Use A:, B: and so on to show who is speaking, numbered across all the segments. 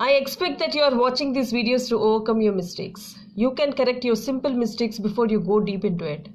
A: I expect that you are watching these videos to overcome your mistakes. You can correct your simple mistakes before you go deep into it.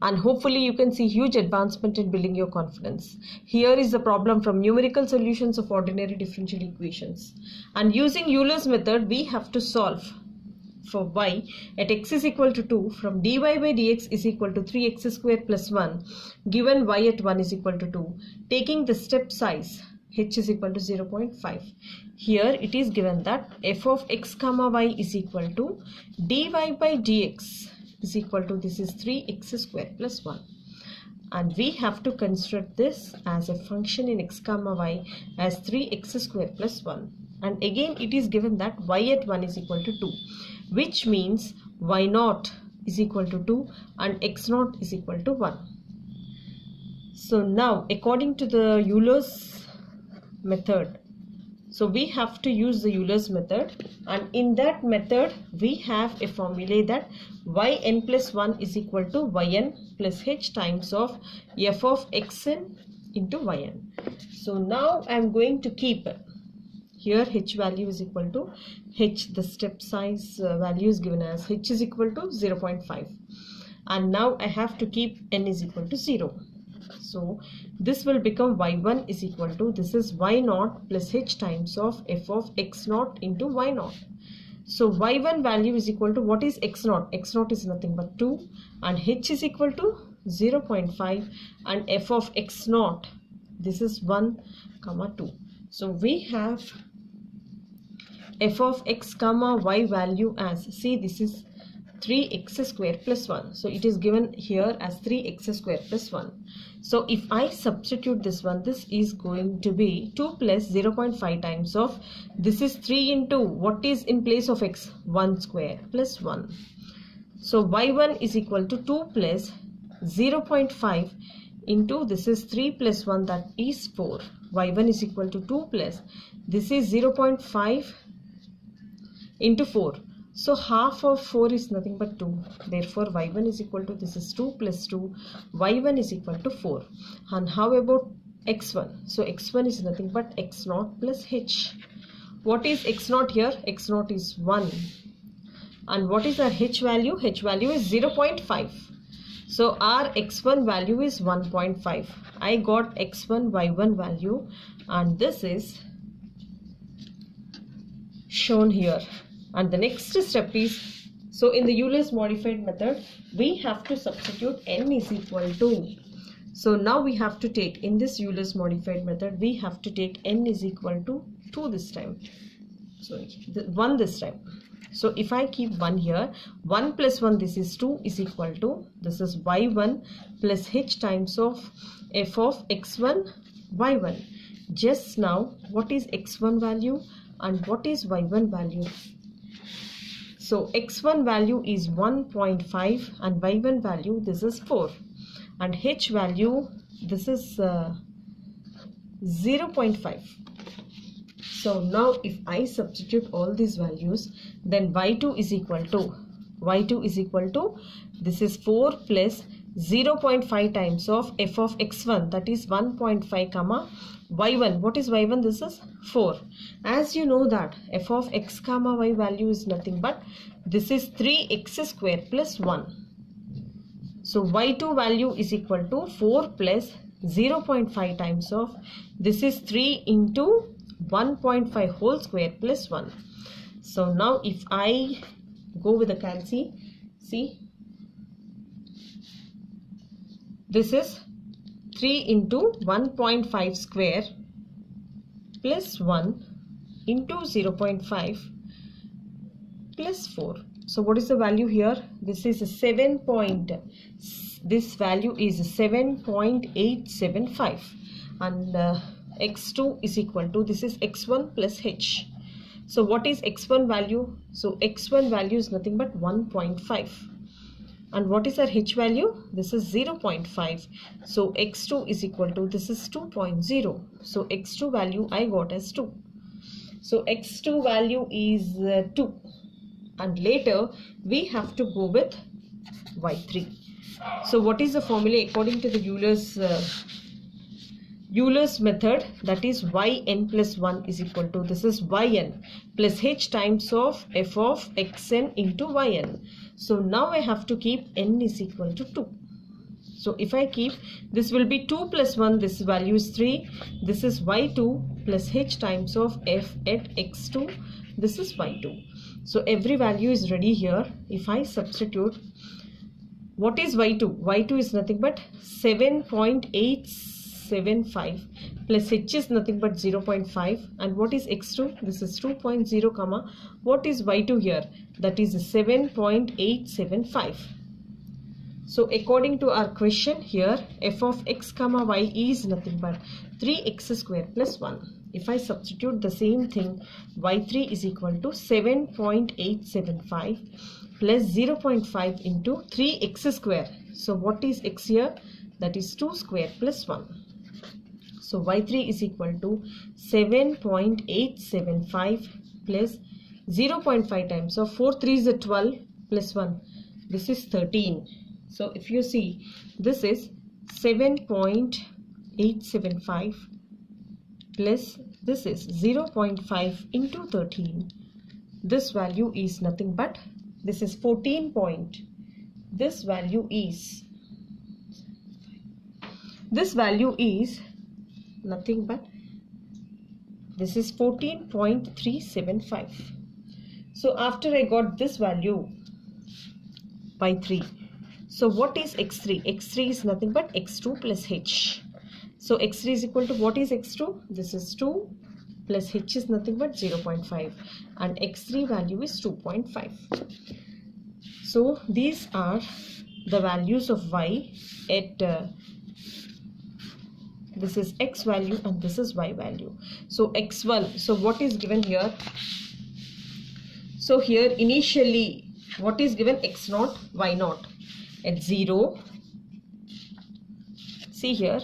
A: And hopefully, you can see huge advancement in building your confidence. Here is the problem from numerical solutions of ordinary differential equations. And using Euler's method, we have to solve for y at x is equal to 2 from dy by dx is equal to 3x square plus 1 given y at 1 is equal to 2 taking the step size h is equal to 0.5 here it is given that f of x comma y is equal to dy by dx is equal to this is 3x square plus 1 and we have to construct this as a function in x comma y as 3x square plus 1 and again it is given that y at 1 is equal to 2 which means y naught is equal to 2 and x naught is equal to 1 so now according to the Euler's method. So we have to use the Euler's method and in that method we have a formula that yn plus 1 is equal to yn plus h times of f of xn into yn. So now I am going to keep here h value is equal to h the step size uh, value is given as h is equal to 0.5 and now I have to keep n is equal to 0 so this will become y1 is equal to this is y naught plus h times of f of x naught into y naught. So y1 value is equal to what is x naught? x naught is nothing but 2 and h is equal to 0.5 and f of x naught this is 1 comma 2. So we have f of x comma y value as see this is 3x square plus 1 so it is given here as 3x square plus 1 so if I substitute this one this is going to be 2 plus 0.5 times of this is 3 into what is in place of x? 1 square plus 1 so y1 is equal to 2 plus 0.5 into this is 3 plus 1 that is 4 y1 is equal to 2 plus this is 0.5 into 4 so half of 4 is nothing but 2. Therefore y1 is equal to this is 2 plus 2. y1 is equal to 4. And how about x1? So x1 is nothing but x0 plus h. What is x0 here? x0 is 1. And what is our h value? h value is 0.5. So our x1 value is 1.5. I got x1 y1 value and this is shown here and the next step is so in the Euler's modified method we have to substitute n is equal to. So now we have to take in this Euler's modified method we have to take n is equal to 2 this time. Sorry 1 this time. So if I keep 1 here 1 plus 1 this is 2 is equal to this is y1 plus h times of f of x1 y1 just now what is x1 value and what is y1 value so x1 value is 1.5 and y1 value this is 4 and h value this is uh, 0.5. So now if I substitute all these values then y2 is equal to y2 is equal to this is 4 plus 0.5 times of f of x1 that is 1.5 comma y1 what is y1 this is 4 as you know that f of x comma y value is nothing but this is 3x square plus 1 so y2 value is equal to 4 plus 0.5 times of this is 3 into 1.5 whole square plus 1 so now if I go with the calci see this is 3 into 1.5 square plus 1 into 0.5 plus 4 so what is the value here? This is a 7 point this value is 7.875 and uh, x2 is equal to this is x1 plus h. So what is x1 value? So x1 value is nothing but 1.5 and what is our h value? This is 0.5 so x2 is equal to this is 2.0 so x2 value i got as 2 so x2 value is uh, 2 and later we have to go with y3 so what is the formula according to the Euler's uh, Euler's method that is yn plus 1 is equal to this is yn plus h times of f of xn into yn. So now I have to keep n is equal to 2. So if I keep this will be 2 plus 1 this value is 3 this is y2 plus h times of f at x2 this is y2. So every value is ready here if I substitute what is y2 y2 is nothing but 7.8 0.75 plus h is nothing but 0.5 and what is x2 this is 2.0 comma. What is y2 here? That is 7.875 so according to our question here f of x comma y is nothing but 3x square plus 1 if I substitute the same thing y3 is equal to 7.875 plus 0.5 into 3x square. So what is x here? That is 2 square plus 1 so y3 is equal to 7.875 plus 0.5 times. So 4 3 is a 12 plus 1. This is 13. So if you see this is 7.875 plus this is 0.5 into 13. This value is nothing but this is 14 point. This value is this value is nothing but this is 14.375 so after I got this value by 3 so what is x3 x3 is nothing but x2 plus h. So x3 is equal to what is x2 this is 2 plus h is nothing but 0.5 and x3 value is 2.5 so these are the values of y at uh, this is x value and this is y value. So x1 so what is given here? So here initially what is given? x naught y naught. At 0 see here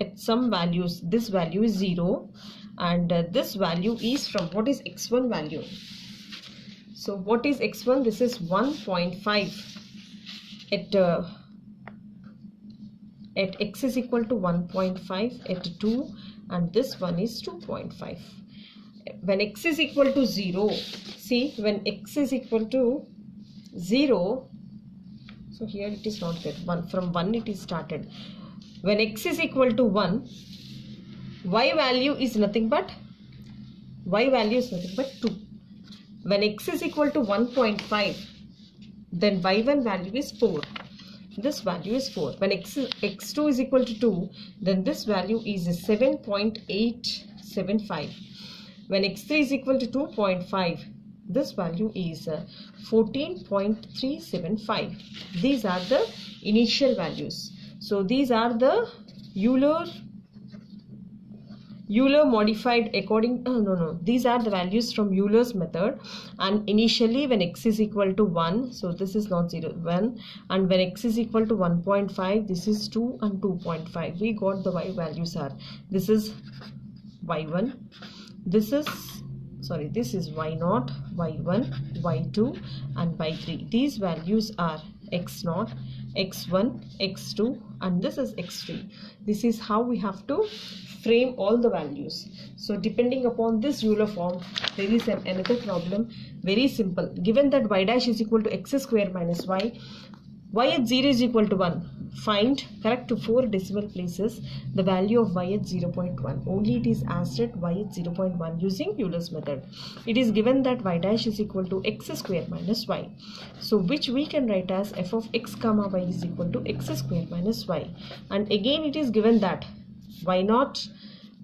A: at some values this value is 0 and uh, this value is from what is x1 value? So what is x1 this is 1.5 at uh, at x is equal to 1.5 at 2 and this one is 2.5 when x is equal to 0 see when x is equal to 0 so here it is not there one from 1 it is started. When x is equal to 1 y value is nothing but y value is nothing but 2 when x is equal to 1.5 then y1 value is 4 this value is 4 when x x2 is equal to 2 then this value is 7.875 when x3 is equal to 2.5 this value is uh, 14.375 these are the initial values. So these are the Euler Euler modified according uh, no no. These are the values from Euler's method. And initially when x is equal to 1 so this is not 0 1 and when x is equal to 1.5 this is 2 and 2.5 we got the y values are this is y1 this is sorry this is y 0 y1 y2 and y3 these values are x 0 x1 x2 and this is x3 this is how we have to frame all the values. So depending upon this Euler form there is an another problem very simple. Given that y dash is equal to x square minus y y at 0 is equal to 1 find correct to four decimal places the value of y at 0.1 only it is asked at y at 0.1 using Euler's method. It is given that y dash is equal to x square minus y. So which we can write as f of x comma y is equal to x square minus y. And again it is given that y naught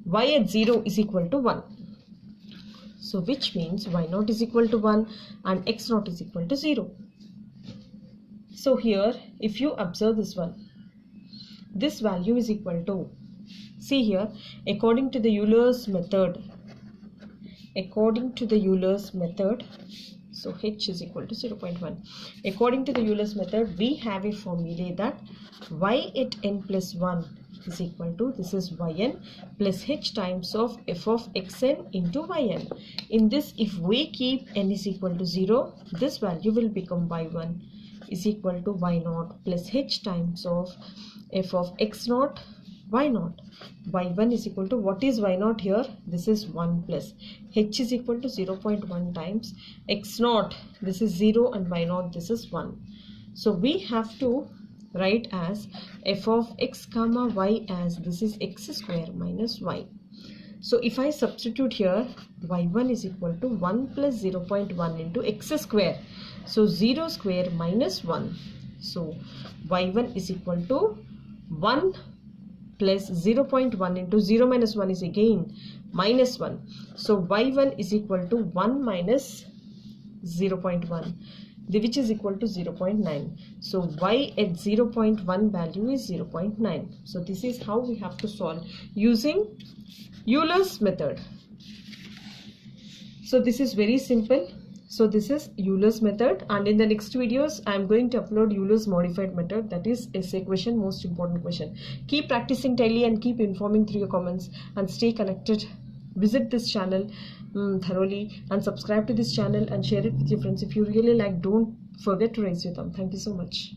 A: y at 0 is equal to 1 so which means y naught is equal to 1 and x naught is equal to 0 so here if you observe this one this value is equal to see here according to the Euler's method according to the Euler's method so h is equal to 0.1 according to the Euler's method we have a formula that y at n plus 1 is equal to this is yn plus h times of f of xn into yn. In this if we keep n is equal to 0 this value will become y1 is equal to y 0 plus h times of f of x 0 y naught. y1 is equal to what is y naught here? This is 1 plus h is equal to 0 0.1 times x naught. This is 0 and y naught this is 1 so we have to write as f of x comma y as this is x square minus y. So if I substitute here y1 is equal to 1 plus 0 0.1 into x square. So 0 square minus 1 so y1 is equal to 1 plus 0 0.1 into 0 minus 1 is again minus 1 so y1 is equal to 1 minus 0 0.1 which is equal to 0 0.9 so y at 0 0.1 value is 0 0.9 so this is how we have to solve using Euler's method. So this is very simple. So this is Euler's method and in the next videos I am going to upload Euler's modified method that is essay question most important question. Keep practicing daily and keep informing through your comments and stay connected. Visit this channel um, thoroughly and subscribe to this channel and share it with your friends. If you really like don't forget to raise your thumb. Thank you so much.